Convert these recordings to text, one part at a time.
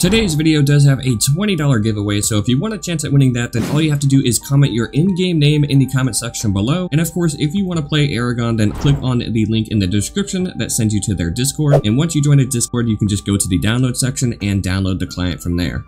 Today's video does have a $20 giveaway, so if you want a chance at winning that, then all you have to do is comment your in-game name in the comment section below. And of course, if you want to play Arigon, then click on the link in the description that sends you to their Discord. And once you join a Discord, you can just go to the download section and download the client from there.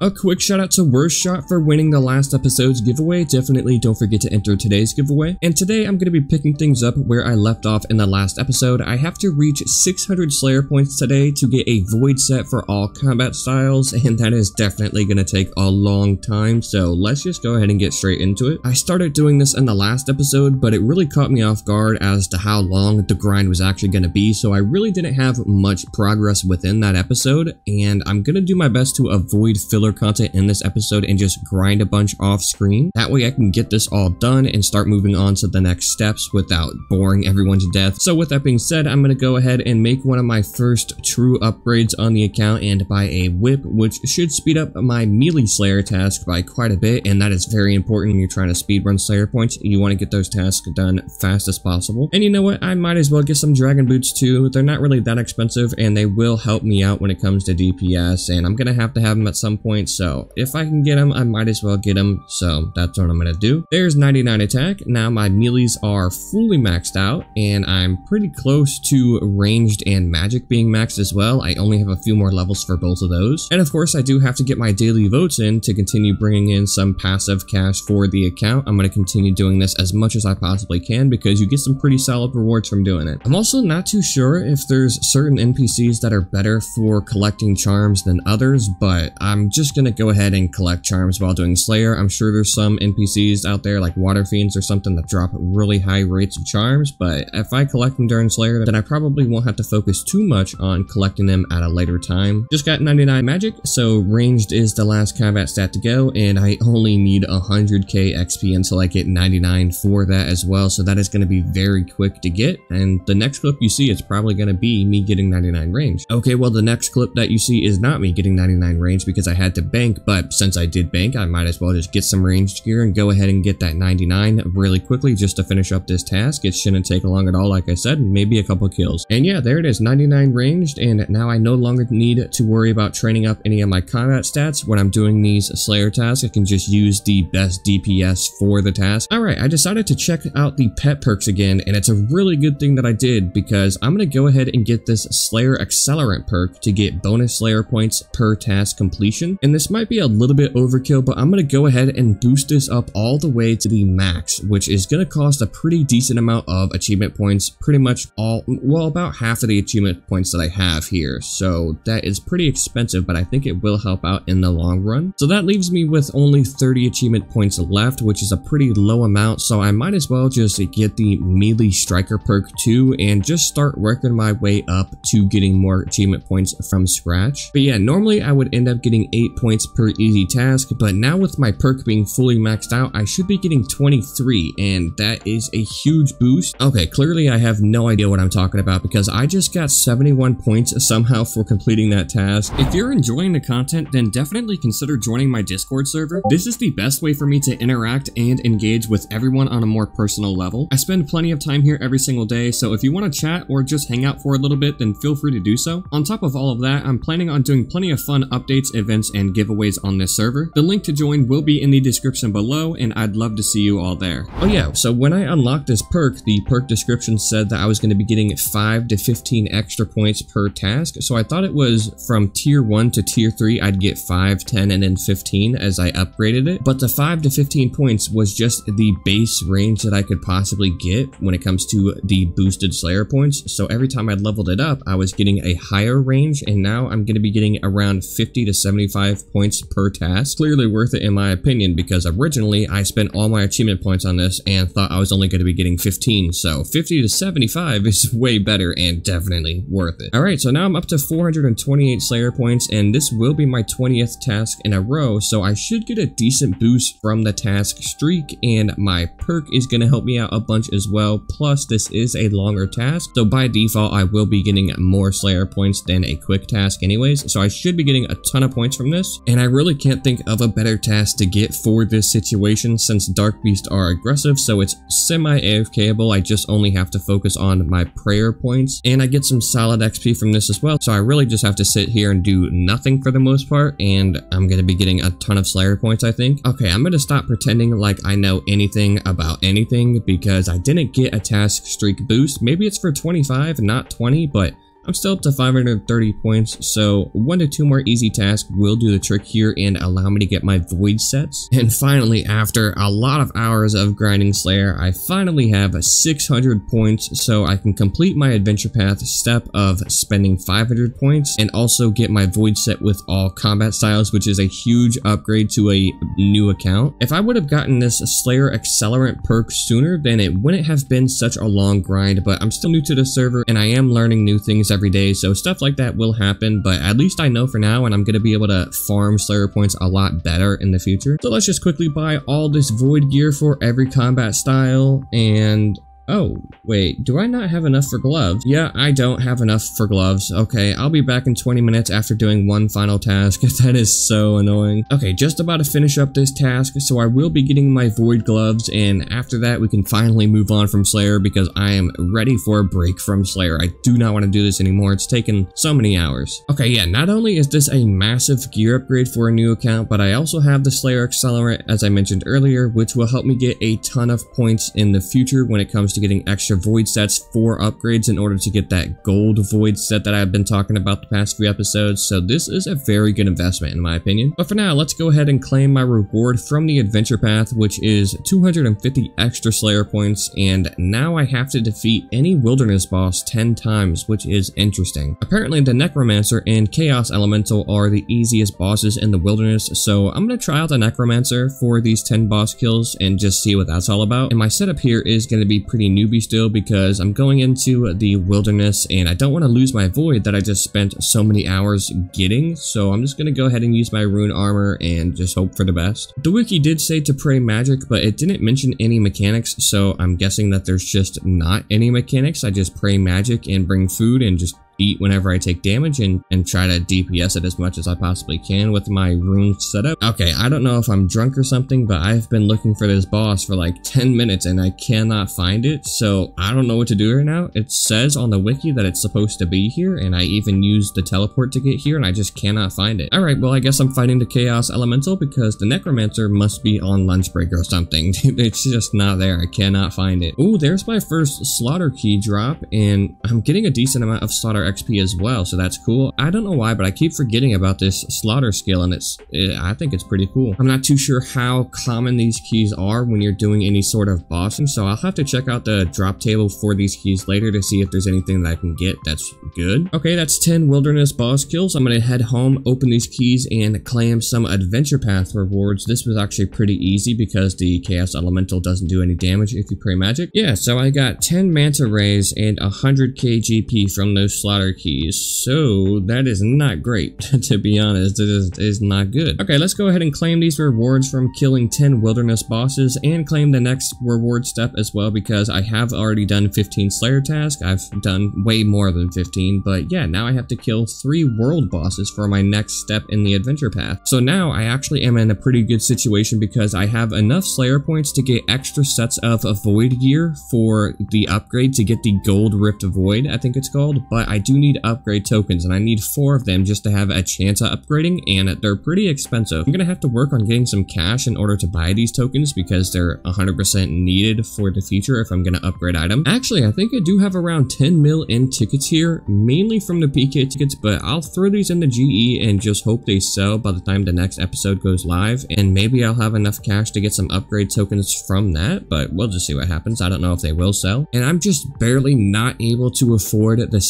A quick shout out to Worst Shot for winning the last episode's giveaway. Definitely don't forget to enter today's giveaway. And today I'm going to be picking things up where I left off in the last episode. I have to reach 600 Slayer points today to get a Void set for all combat styles, and that is definitely going to take a long time, so let's just go ahead and get straight into it. I started doing this in the last episode, but it really caught me off guard as to how long the grind was actually going to be, so I really didn't have much progress within that episode, and I'm going to do my best to avoid content in this episode and just grind a bunch off screen. That way I can get this all done and start moving on to the next steps without boring everyone to death. So with that being said, I'm going to go ahead and make one of my first true upgrades on the account and buy a whip, which should speed up my melee slayer task by quite a bit, and that is very important when you're trying to speedrun slayer points. You want to get those tasks done fast as possible. And you know what? I might as well get some dragon boots too. They're not really that expensive, and they will help me out when it comes to DPS, and I'm going to have to have them at some point point, so if I can get him, I might as well get him, so that's what I'm gonna do. There's 99 attack. Now my melees are fully maxed out, and I'm pretty close to ranged and magic being maxed as well. I only have a few more levels for both of those. And of course, I do have to get my daily votes in to continue bringing in some passive cash for the account. I'm gonna continue doing this as much as I possibly can because you get some pretty solid rewards from doing it. I'm also not too sure if there's certain NPCs that are better for collecting charms than others, but I'm just gonna go ahead and collect charms while doing Slayer. I'm sure there's some NPCs out there like Water Fiends or something that drop really high rates of charms, but if I collect them during Slayer, then I probably won't have to focus too much on collecting them at a later time. Just got 99 magic, so ranged is the last combat stat to go, and I only need 100k XP until I get 99 for that as well, so that is going to be very quick to get, and the next clip you see is probably going to be me getting 99 range. Okay, well the next clip that you see is not me getting 99 range because I had to bank, but since I did bank, I might as well just get some ranged gear and go ahead and get that 99 really quickly just to finish up this task. It shouldn't take long at all, like I said, maybe a couple kills. And yeah, there it is, 99 ranged, and now I no longer need to worry about training up any of my combat stats. When I'm doing these Slayer tasks, I can just use the best DPS for the task. Alright, I decided to check out the pet perks again, and it's a really good thing that I did because I'm going to go ahead and get this Slayer Accelerant perk to get bonus Slayer points per task completion. And this might be a little bit overkill, but I'm going to go ahead and boost this up all the way to the max, which is going to cost a pretty decent amount of achievement points, pretty much all, well, about half of the achievement points that I have here. So that is pretty expensive, but I think it will help out in the long run. So that leaves me with only 30 achievement points left, which is a pretty low amount. So I might as well just get the melee striker perk too, and just start working my way up to getting more achievement points from scratch. But yeah, normally I would end up getting 8 points per easy task, but now with my perk being fully maxed out, I should be getting 23, and that is a huge boost. Okay, clearly I have no idea what I'm talking about because I just got 71 points somehow for completing that task. If you're enjoying the content, then definitely consider joining my Discord server. This is the best way for me to interact and engage with everyone on a more personal level. I spend plenty of time here every single day, so if you want to chat or just hang out for a little bit, then feel free to do so. On top of all of that, I'm planning on doing plenty of fun updates, events, and giveaways on this server. The link to join will be in the description below and I'd love to see you all there. Oh yeah, so when I unlocked this perk, the perk description said that I was going to be getting 5 to 15 extra points per task. So I thought it was from tier 1 to tier 3 I'd get 5, 10, and then 15 as I upgraded it. But the 5 to 15 points was just the base range that I could possibly get when it comes to the boosted Slayer points. So every time I leveled it up, I was getting a higher range and now I'm going to be getting around 50 to 75 points per task. Clearly worth it in my opinion because originally I spent all my achievement points on this and thought I was only going to be getting 15. So 50 to 75 is way better and definitely worth it. Alright, so now I'm up to 428 Slayer points and this will be my 20th task in a row. So I should get a decent boost from the task streak and my perk is going to help me out a bunch as well. Plus this is a longer task. So by default I will be getting more Slayer points than a quick task anyways. So I should be getting a ton of points from this and I really can't think of a better task to get for this situation since Dark Beasts are aggressive, so it's semi-AFKable. I just only have to focus on my prayer points, and I get some solid XP from this as well, so I really just have to sit here and do nothing for the most part, and I'm to be getting a ton of Slayer points, I think. Okay, I'm to stop pretending like I know anything about anything because I didn't get a task streak boost. Maybe it's for 25, not 20, but I'm still up to 530 points, so one to two more easy tasks will do the trick here and allow me to get my void sets. And finally, after a lot of hours of grinding Slayer, I finally have 600 points, so I can complete my adventure path step of spending 500 points and also get my void set with all combat styles, which is a huge upgrade to a new account. If I would have gotten this Slayer Accelerant perk sooner, then it wouldn't have been such a long grind, but I'm still new to the server and I am learning new things every day, so stuff like that will happen, but at least I know for now, and I'm going to be able to farm Slayer points a lot better in the future. So let's just quickly buy all this Void gear for every combat style, and Oh, wait, do I not have enough for gloves? Yeah, I don't have enough for gloves. Okay, I'll be back in 20 minutes after doing one final task. that is so annoying. Okay, just about to finish up this task, so I will be getting my void gloves, and after that we can finally move on from Slayer because I am ready for a break from Slayer. I do not want to do this anymore. It's taken so many hours. Okay, yeah, not only is this a massive gear upgrade for a new account, but I also have the Slayer Accelerant, as I mentioned earlier, which will help me get a ton of points in the future when it comes to getting extra void sets for upgrades in order to get that gold void set that I've been talking about the past few episodes, so this is a very good investment in my opinion. But for now, let's go ahead and claim my reward from the adventure path, which is 250 extra Slayer points, and now I have to defeat any wilderness boss 10 times, which is interesting. Apparently, the Necromancer and Chaos Elemental are the easiest bosses in the wilderness, so I'm gonna try out the Necromancer for these 10 boss kills and just see what that's all about. And my setup here is gonna be pretty newbie still because I'm going into the wilderness and I don't want to lose my void that I just spent so many hours getting. So I'm just going to go ahead and use my rune armor and just hope for the best. The wiki did say to pray magic, but it didn't mention any mechanics. So I'm guessing that there's just not any mechanics. I just pray magic and bring food and just eat whenever I take damage and, and try to DPS it as much as I possibly can with my rune setup. Okay, I don't know if I'm drunk or something, but I've been looking for this boss for like 10 minutes and I cannot find it, so I don't know what to do right now. It says on the wiki that it's supposed to be here, and I even used the teleport to get here, and I just cannot find it. Alright, well I guess I'm fighting the Chaos Elemental because the Necromancer must be on lunch break or something. it's just not there, I cannot find it. Oh, there's my first Slaughter key drop, and I'm getting a decent amount of Slaughter XP as well, so that's cool. I don't know why, but I keep forgetting about this slaughter skill, and it's it, I think it's pretty cool. I'm not too sure how common these keys are when you're doing any sort of bossing, so I'll have to check out the drop table for these keys later to see if there's anything that I can get that's good. Okay, that's 10 wilderness boss kills. I'm gonna head home, open these keys, and claim some adventure path rewards. This was actually pretty easy because the chaos elemental doesn't do any damage if you pray magic. Yeah, so I got 10 manta rays and 100 KGP from those keys. So that is not great, to be honest. It is, is not good. Okay, let's go ahead and claim these rewards from killing 10 wilderness bosses and claim the next reward step as well because I have already done 15 Slayer tasks. I've done way more than 15, but yeah, now I have to kill three world bosses for my next step in the adventure path. So now I actually am in a pretty good situation because I have enough Slayer points to get extra sets of Void gear for the upgrade to get the Gold ripped Void, I think it's called, but I do need upgrade tokens, and I need four of them just to have a chance at upgrading, and they're pretty expensive. I'm gonna have to work on getting some cash in order to buy these tokens because they're 100% needed for the future if I'm gonna upgrade item. Actually, I think I do have around 10 mil in tickets here, mainly from the PK tickets, but I'll throw these in the GE and just hope they sell by the time the next episode goes live, and maybe I'll have enough cash to get some upgrade tokens from that, but we'll just see what happens. I don't know if they will sell. And I'm just barely not able to afford the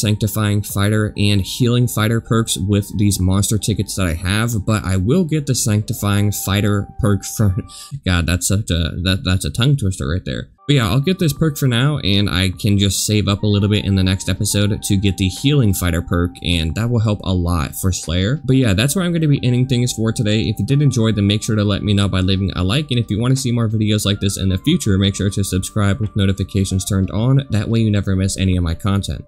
Fighter and Healing Fighter perks with these monster tickets that I have, but I will get the Sanctifying Fighter perk for... God, that's such a, that, that's a tongue twister right there. But yeah, I'll get this perk for now, and I can just save up a little bit in the next episode to get the Healing Fighter perk, and that will help a lot for Slayer. But yeah, that's where I'm going to be ending things for today. If you did enjoy, then make sure to let me know by leaving a like, and if you want to see more videos like this in the future, make sure to subscribe with notifications turned on. That way you never miss any of my content.